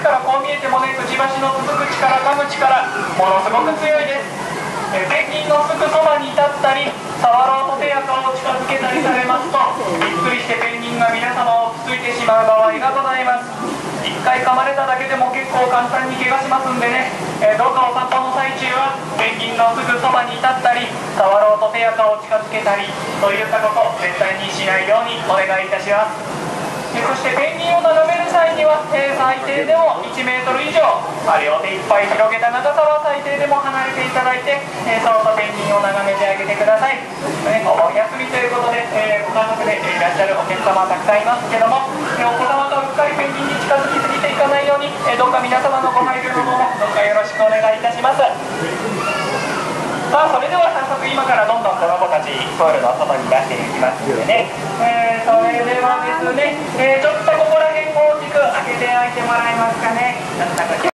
ですからこう見えてもねくちばしの続く力噛む力ものすごく強いです。えペンギンのすぐそばに立ったり触ろうと手や顔を近づけたりされますとびっくりしてペンギンが皆様をつついてしまう場合がございます。一回噛まれただけでも結構簡単に怪我しますんでね、えどうかお散歩の最中はペンギンのすぐそばに立ったり触ろうと手や顔を近づけたりといったこと絶対にしないようにお願いいたします。えそしてペンギンを眺める際には、え最低でも1メートル以上あ両手いっぱい広げた長さは最低でも離れていただいて、えーそのペンギンを眺めてあげてください、ね、お休みということで、えご家族でいらっしゃるお客様たくさんいますけども、えーお子様とうっかりペンギンに近づきすぎていかないように、えどうか皆様のご配慮の方もどうかよろしくお願いいたします。さあそれでは早速今からどんどんこの子たちプールの外に出していきますのでね、えーますので、えーちょっとここら辺大きく開けておいてもらえますかね。